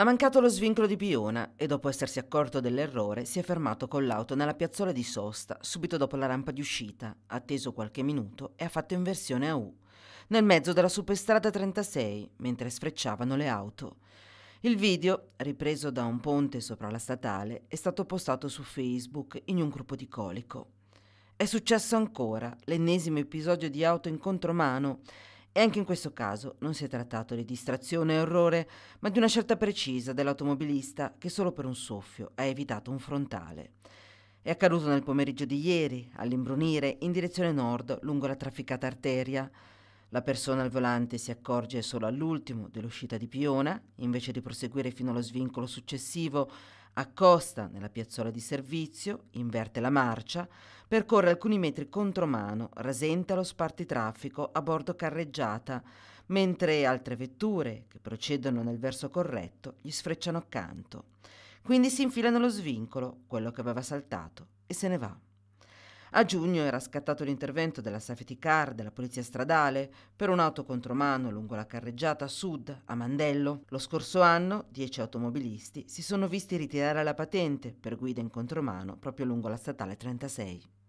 Ha mancato lo svincolo di Piona e dopo essersi accorto dell'errore si è fermato con l'auto nella piazzola di sosta subito dopo la rampa di uscita, ha atteso qualche minuto e ha fatto inversione a U, nel mezzo della superstrada 36, mentre sfrecciavano le auto. Il video, ripreso da un ponte sopra la statale, è stato postato su Facebook in un gruppo di colico. È successo ancora, l'ennesimo episodio di auto in contromano e anche in questo caso non si è trattato di distrazione o errore, ma di una scelta precisa dell'automobilista che solo per un soffio ha evitato un frontale. È accaduto nel pomeriggio di ieri, all'imbrunire, in direzione nord, lungo la trafficata arteria. La persona al volante si accorge solo all'ultimo dell'uscita di Piona, invece di proseguire fino allo svincolo successivo, accosta nella piazzola di servizio, inverte la marcia, percorre alcuni metri contromano, rasenta lo spartitraffico a bordo carreggiata, mentre altre vetture, che procedono nel verso corretto, gli sfrecciano accanto. Quindi si infila nello svincolo, quello che aveva saltato, e se ne va. A giugno era scattato l'intervento della safety car della polizia stradale per un'auto contromano lungo la carreggiata sud a Mandello. Lo scorso anno dieci automobilisti si sono visti ritirare la patente per guida in contromano proprio lungo la statale 36.